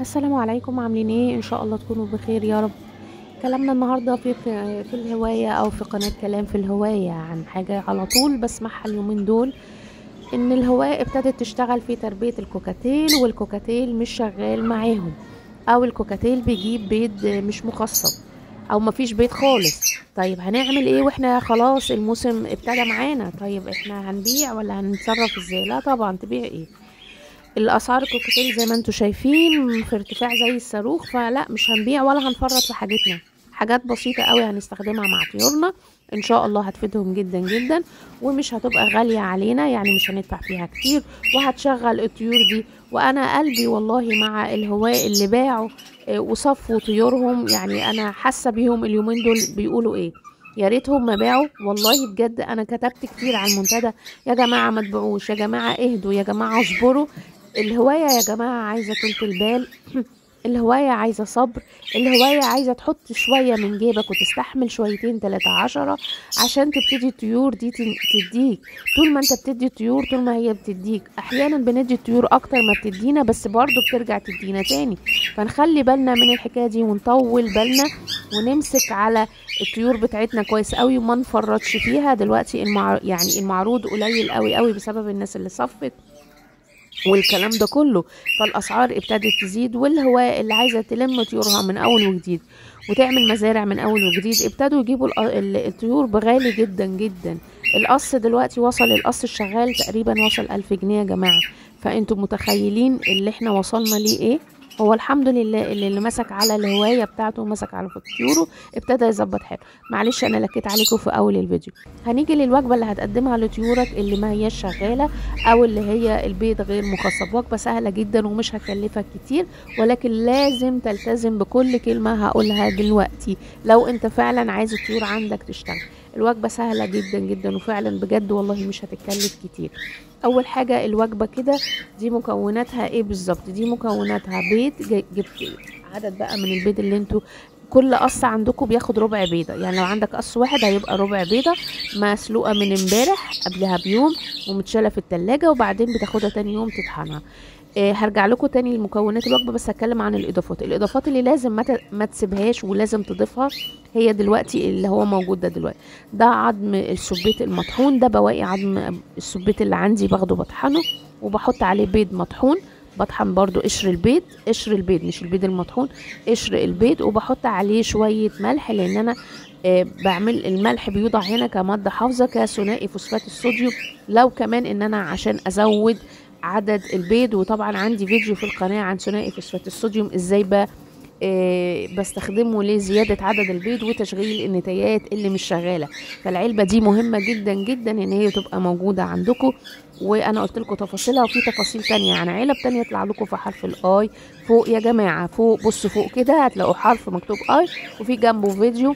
السلام عليكم عاملين إيه؟ إن شاء الله تكونوا بخير يا رب. كلامنا النهارده في في الهواية أو في قناة كلام في الهواية عن حاجة على طول بسمعها اليومين دول. إن الهواية ابتدت تشتغل في تربية الكوكاتيل والكوكاتيل مش شغال معاهم. أو الكوكاتيل بيجيب بيض مش مخصب أو مفيش بيض خالص. طيب هنعمل إيه وإحنا خلاص الموسم ابتدى معانا؟ طيب إحنا هنبيع ولا هنتصرف إزاي؟ لا طبعا تبيع إيه؟ الأسعار الكوكتيل زي ما أنتم شايفين في ارتفاع زي الصاروخ فلا مش هنبيع ولا هنفرط في حاجتنا. حاجات بسيطة قوي هنستخدمها مع طيورنا إن شاء الله هتفيدهم جدا جدا ومش هتبقى غالية علينا يعني مش هندفع فيها كتير وهتشغل الطيور دي. وأنا قلبي والله مع الهواء اللي باعوا وصفوا طيورهم يعني أنا حاسة بيهم اليومين دول بيقولوا إيه. يا ريتهم ما باعوا. والله بجد أنا كتبت كتير على المنتدى. يا جماعة ما تبيعوش يا جماعة اهدوا يا جماعة اصبروا. الهواية يا جماعة عايزة طولة البال. الهواية عايزة صبر. الهواية عايزة تحط شوية من جيبك وتستحمل شويتين تلاتة عشرة عشان تبتدي الطيور دي تديك. طول ما انت بتدي الطيور طول ما هي بتديك. أحيانا بندي الطيور أكتر ما بتدينا بس برضو بترجع تدينا تاني. فنخلي بالنا من الحكاية دي ونطول بالنا ونمسك على الطيور بتاعتنا كويس قوي وما نفرطش فيها. دلوقتي المع... يعني المعروض قليل قوي قوي بسبب الناس اللي صفت. والكلام ده كله. فالأسعار ابتدت تزيد والهواء اللي عايزة تلم طيورها من أول وجديد وتعمل مزارع من أول وجديد ابتدوا يجيبوا الطيور بغالي جدا جدا. القص دلوقتي وصل القص الشغال تقريبا وصل ألف جنيه يا جماعة. فانتم متخيلين اللي إحنا وصلنا ليه إيه؟ هو الحمد لله اللي, اللي مسك على الهواية بتاعته ومسك على طيوره ابتدى يظبط حاله معلش أنا لكيت عليكم في أول الفيديو. هنيجي للوجبة اللي هتقدمها لطيورك اللي ما هياش شغالة أو اللي هي البيض غير مخصب. وجبة سهلة جدا ومش هتكلفك كتير ولكن لازم تلتزم بكل كلمة هقولها دلوقتي. لو أنت فعلا عايز الطيور عندك تشتغل. الوجبة سهلة جدا جدا وفعلا بجد والله مش هتتكلف كتير. أول حاجة الوجبة كده دي مكوناتها إيه بالظبط؟ دي مكوناتها بيض جبت عدد بقى من البيض اللي أنتوا كل قص عندكم بياخد ربع بيضة. يعني لو عندك قص واحد هيبقى ربع بيضة مسلوقة من امبارح قبلها بيوم ومتشالة في التلاجة وبعدين بتاخدها تاني يوم تطحنها. إيه هرجع لكم تاني لمكونات الوجبة بس هتكلم عن الإضافات. الإضافات اللي لازم ما, ما تسيبهاش ولازم تضيفها هي دلوقتي اللي هو موجود ده دلوقتي. ده عظم السبيت المطحون ده بواقي عظم السبيت اللي عندي باخده بطحنه وبحط عليه بيض مطحون بطحن برضو قشر البيض قشر البيض مش البيض المطحون قشر البيض وبحط عليه شوية ملح لأن أنا آه بعمل الملح بيوضع هنا كمادة حافظة كثنائي فوسفات الصوديوم لو كمان إن أنا عشان أزود عدد البيض وطبعا عندي فيديو في القناة عن ثنائي فوسفات الصوديوم إزاي ب إيه بستخدمه لزيادة عدد البيض وتشغيل النتايات اللي مش شغالة. فالعلبة دي مهمة جدا جدا إن هي تبقى موجودة عندكم. وأنا قلت لكم تفاصيلها وفي تفاصيل تانية عن علب تانية يطلع لكم في حرف الاي فوق يا جماعة فوق بصوا فوق كده هتلاقوا حرف مكتوب اي وفي جنبه فيديو.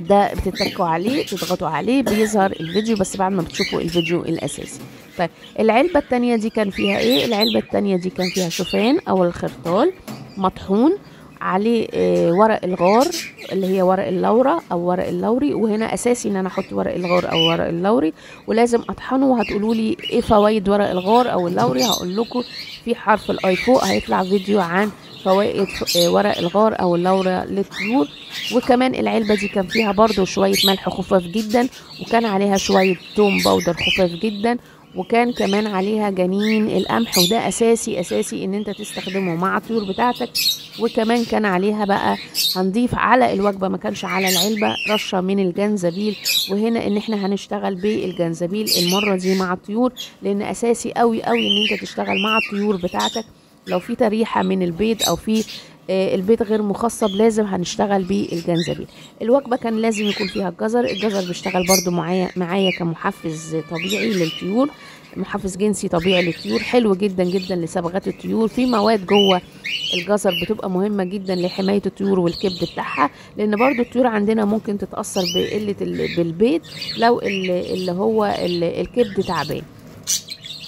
ده بتتكوا عليه تضغطوا عليه بيظهر الفيديو بس بعد ما بتشوفوا الفيديو الأساسي. طيب العلبة التانية دي كان فيها إيه؟ العلبة التانية دي كان فيها شوفان أو الخرطال مطحون عليه آه ورق الغار اللي هي ورق اللورة أو ورق اللوري وهنا أساسي إن أنا أحط ورق الغار أو ورق اللوري ولازم أطحنه وهتقولوا لي إيه فوائد ورق الغار أو اللوري؟ هقول لكم في حرف ال I فوق هيطلع فيديو عن فوائد ورق الغار أو اللورة للطيور. وكمان العلبة دي كان فيها برضو شوية ملح خفاف جدا وكان عليها شوية توم powder خفاف جدا وكان كمان عليها جنين القمح. وده أساسي أساسي إن أنت تستخدمه مع الطيور بتاعتك. وكمان كان عليها بقى هنضيف على الوجبة ما كانش على العلبة رشة من الجنزبيل. وهنا إن إحنا هنشتغل بالجنزبيل المرة دي مع الطيور لأن أساسي قوي قوي إن أنت تشتغل مع الطيور بتاعتك. لو في تريحة من البيض أو في البيض غير مخصب لازم هنشتغل بالجنزبيل الوجبة كان لازم يكون فيها الجزر الجزر بيشتغل برضو معايا معايا كمحفز طبيعي للطيور محفز جنسي طبيعي للطيور حلو جدا جدا لصبغات الطيور في مواد جوه الجزر بتبقى مهمة جدا لحماية الطيور والكبد بتاعها لأن برضو الطيور عندنا ممكن تتأثر بقلة بالبيض لو اللي هو الكبد تعبان.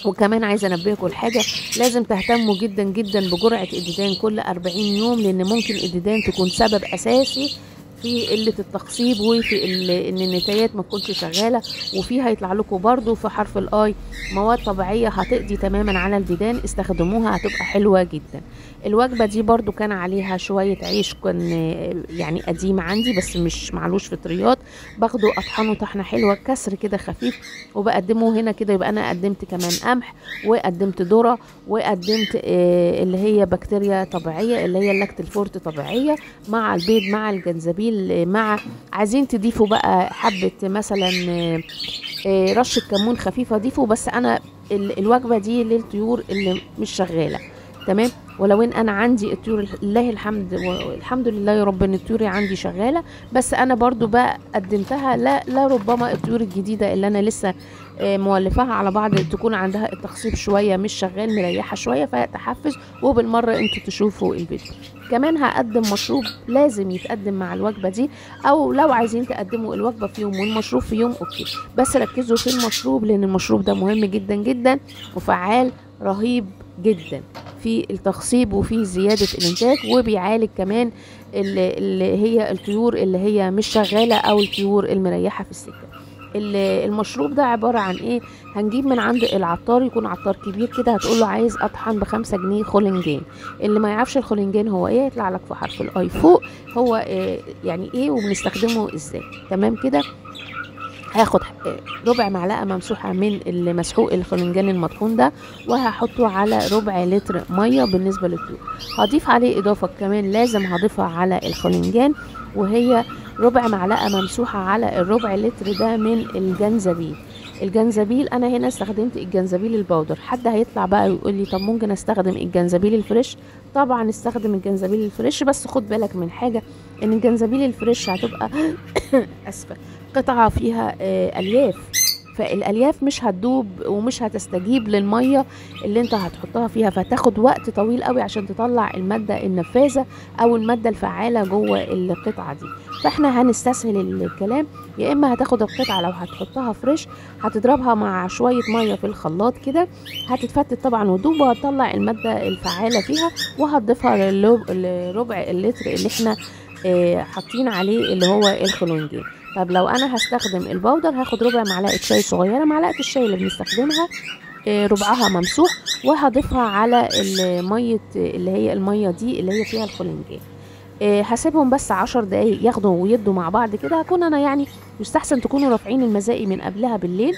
وكمان عايزة أنبهكم لحاجة لازم تهتموا جدا جدا بجرعة الديدان كل 40 يوم لأن ممكن الديدان تكون سبب أساسي في قلة التخصيب وفي إن النتايات ما تكونش شغالة وفي هيطلع لكم برضو في حرف الاي مواد طبيعية هتقضي تماما على الديدان استخدموها هتبقى حلوة جدا. الوجبة دي برضو كان عليها شوية عيش كان يعني قديم عندي بس مش معلوش فطريات باخده أطحنه طحنة حلوة كسر كده خفيف وبقدمه هنا كده. يبقى أنا قدمت كمان قمح وقدمت ذرة وقدمت آه، اللي هي بكتيريا طبيعية اللي هي ال Lacteol Forte طبيعية مع البيض مع الجنزبيل. آه، مع عايزين تضيفوا بقى حبة مثلا آه، آه، رشة كمون خفيفة ضيفوا بس أنا ال- الوجبة دي للطيور اللي مش شغالة. تمام؟ ولو إن أنا عندي الطيور لله الحمد والحمد لله يا رب إن الطيور عندي شغالة بس أنا برضو بقى قدمتها لا لا ربما الطيور الجديدة اللي أنا لسه مولفاها على بعض تكون عندها التخصيب شوية مش شغال مريحة شوية فتحفز وبالمرة أنتوا تشوفوا الفيديو. كمان هقدم مشروب لازم يتقدم مع الوجبة دي أو لو عايزين تقدموا الوجبة في يوم والمشروب في يوم أوكي. بس ركزوا في المشروب لأن المشروب ده مهم جدا جدا وفعال رهيب جدا. في التخصيب وفي زيادة الإنتاج وبيعالج كمان اللي, هي الطيور اللي هي مش شغالة أو الطيور المريحة في السكة. ال- المشروب ده عبارة عن إيه؟ هنجيب من عند العطار يكون عطار كبير كده هتقول له عايز أطحن بخمسة جنيه خولنجان. اللي ما يعرفش الخولنجان هو إيه يطلع لك في حرف الآي. فوق هو إيه يعني إيه وبنستخدمه إزاي. تمام كده؟ هاخد آه، ربع معلقة ممسوحة من المسحوق الخلنجان المطحون ده وهحطه على ربع لتر مية بالنسبة للطيور هضيف عليه إضافة كمان لازم هضيفها على الخلنجان وهي ربع معلقة ممسوحة على الربع لتر ده من الجنزبيل. الجنزبيل أنا هنا استخدمت الجنزبيل البودر حد هيطلع بقى ويقول لي طب ممكن أستخدم الجنزبيل الفريش؟ طبعا استخدم الجنزبيل الفريش بس خد بالك من حاجة إن الجنزبيل الفريش هتبقى أسفة قطعة فيها آه، ألياف. فالألياف مش هتدوب ومش هتستجيب للمية اللي انت هتحطها فيها فتاخد وقت طويل قوي عشان تطلع المادة النفاذة أو المادة الفعالة جوه القطعة دي. فاحنا هنستسهل الكلام يا إما هتاخد القطعة لو هتحطها فريش هتضربها مع شوية مية في الخلاط كده هتتفتت طبعا وتدوب وهتطلع المادة الفعالة فيها وهتضيفها لربع اللتر اللي إحنا آه، حاطين عليه اللي هو الخلونجين طب لو أنا هستخدم البودر هاخد ربع معلقة شاي صغيرة معلقة الشاي اللي بنستخدمها آه، ربعها ممسوح وهضيفها على المية اللي هي المية دي اللي هي فيها الخلنجان آه، هسيبهم بس عشر دقايق ياخدوا ويدوا مع بعض كده هكون أنا يعني يستحسن تكونوا رافعين المزاقي من قبلها بالليل.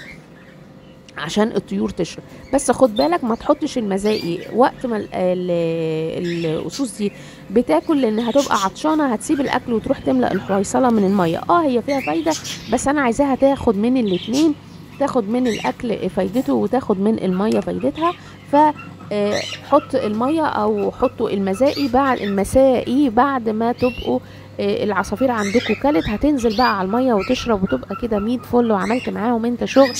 عشان الطيور تشرب. بس خد بالك ما تحطش المزاقي وقت ما ال- ال- الاسوس دي بتاكل لأن هتبقى عطشانة هتسيب الأكل وتروح تملأ الحويصله من المية. آه هي فيها فايدة بس أنا عايزاها تاخد من الاتنين تاخد من الأكل فايدته وتاخد من المية فايدتها. ف آه، حط المية أو حطوا المزاقي بعد المسائي بعد ما تبقوا آه، العصافير عندكم كلت. هتنزل بقى على المية وتشرب وتبقى كده 100 فل وعملت معاهم أنت شغل.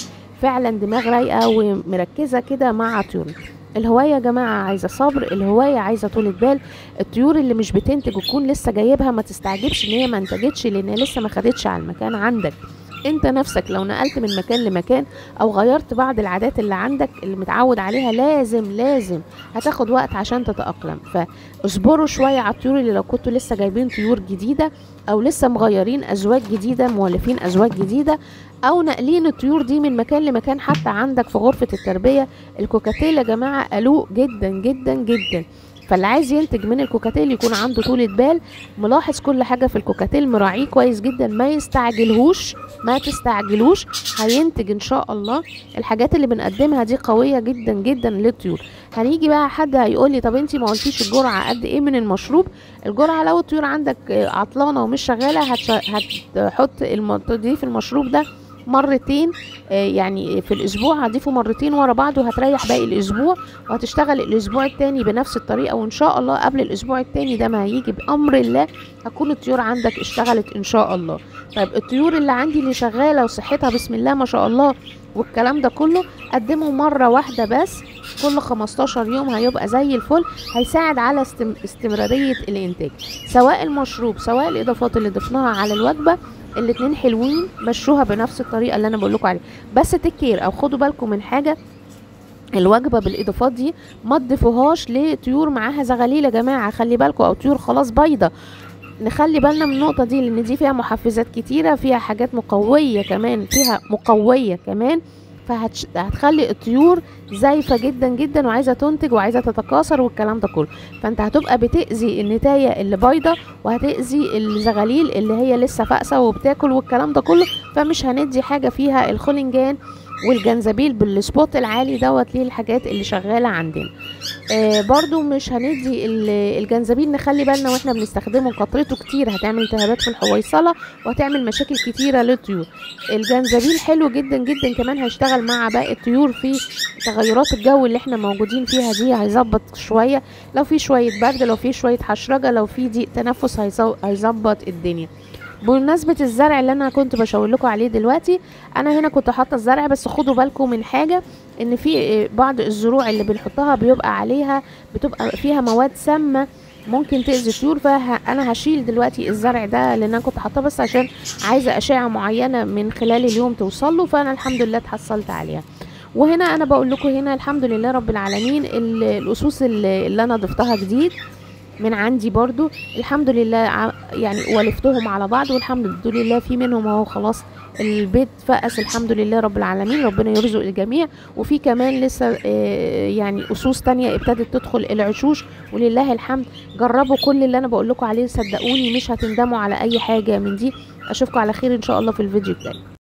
فعلا دماغ رايقة ومركزة كده مع طيورنا الهواية يا جماعة عايزة صبر الهواية عايزة طولة بال. الطيور اللي مش بتنتج وتكون لسه جايبها ما تستعجبش إن هي ما انتجتش لأن هي لسه ما خدتش على المكان عندك. انت نفسك لو نقلت من مكان لمكان أو غيرت بعض العادات اللي عندك اللي متعود عليها لازم لازم هتاخد وقت عشان تتأقلم. فاصبروا شوية على الطيور اللي لو كنتوا لسه جايبين طيور جديدة أو لسه مغيرين أزواج جديدة مولفين أزواج جديدة أو ناقلين الطيور دي من مكان لمكان حتى عندك في غرفة التربية الكوكاتيل يا جماعة قلوق جدا جدا جدا. فاللي عايز ينتج من الكوكاتيل يكون عنده طولة بال ملاحظ كل حاجة في الكوكاتيل مراعيه كويس جدا ما يستعجلهوش ما تستعجلوش هينتج إن شاء الله. الحاجات اللي بنقدمها دي قوية جدا جدا للطيور. هنيجي بقى حد هيقول لي طب أنتي ما قلتيش الجرعة قد إيه من المشروب؟ الجرعة لو الطيور عندك عطلانة ومش شغالة هتحط تضيف المشروب ده مرتين آه، يعني في الأسبوع هضيفه مرتين ورا بعض وهتريح باقي الأسبوع وهتشتغل الأسبوع التاني بنفس الطريقة. وإن شاء الله قبل الأسبوع التاني ده ما هيجي بأمر الله هتكون الطيور عندك اشتغلت إن شاء الله. طيب الطيور اللي عندي اللي شغالة وصحتها بسم الله ما شاء الله والكلام ده كله قدمه مرة واحدة بس كل 15 يوم هيبقى زي الفل هيساعد على استم... استمرارية الإنتاج. سواء المشروب سواء الإضافات اللي ضفناها على الوجبة الاتنين حلوين مشوها بنفس الطريقة اللي أنا بقول لكم عليها. بس تكير أو خدوا بالكم من حاجة الوجبة بالإضافات دي ما تضيفوهاش لطيور معاها زغاليل يا جماعة. خلي بالكم أو طيور خلاص بيضه نخلي بالنا من النقطة دي لأن دي فيها محفزات كتيرة فيها حاجات مقوية كمان فيها مقوية كمان. فهتخلي الطيور زايفة جدا جدا وعايزة تنتج وعايزة تتكاثر والكلام ده كله. فأنت هتبقى بتأذي النتاية اللي بايضة وهتأذي الزغاليل اللي هي لسه فاقسة وبتاكل والكلام ده كله فمش هندي حاجة فيها الخولنجان والجنزبيل بالسبوت العالي دوت ليه الحاجات اللي شغالة عندنا. آه برضو مش هندي الجنزبيل نخلي بالنا وإحنا بنستخدمه كترته كتير. هتعمل التهابات في الحويصلة وهتعمل مشاكل كتيرة للطيور. الجنزبيل حلو جدا جدا. كمان هيشتغل مع باقي الطيور في تغيرات الجو اللي إحنا موجودين فيها دي. هيظبط شوية. لو في شوية برد لو في شوية حشرجة لو في ضيق تنفس هيظبط الدنيا. بمناسبة الزرع اللي أنا كنت بشاور لكم عليه دلوقتي أنا هنا كنت حاطة الزرع بس خدوا بالكم من حاجة إن في بعض الزروع اللي بنحطها بيبقى عليها بتبقى فيها مواد سامة ممكن تأذي الطيور فانا هشيل دلوقتي الزرع ده لأن أنا كنت حاطاه بس عشان عايزة أشعة معينة من خلال اليوم توصل له فأنا الحمد لله اتحصلت عليها. وهنا أنا بقول لكم هنا الحمد لله رب العالمين الأسوس اللي أنا ضفتها جديد من عندي برضو. الحمد لله يعني ولفتهم على بعض والحمد لله في منهم اهو خلاص البيت فقس. الحمد لله رب العالمين ربنا يرزق الجميع. وفي كمان لسه يعني أسوس تانية ابتدت تدخل العشوش. ولله الحمد. جربوا كل اللي أنا بقول لكم عليه صدقوني مش هتندموا على أي حاجة من دي. أشوفكم على خير إن شاء الله في الفيديو الجاي